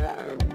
Um,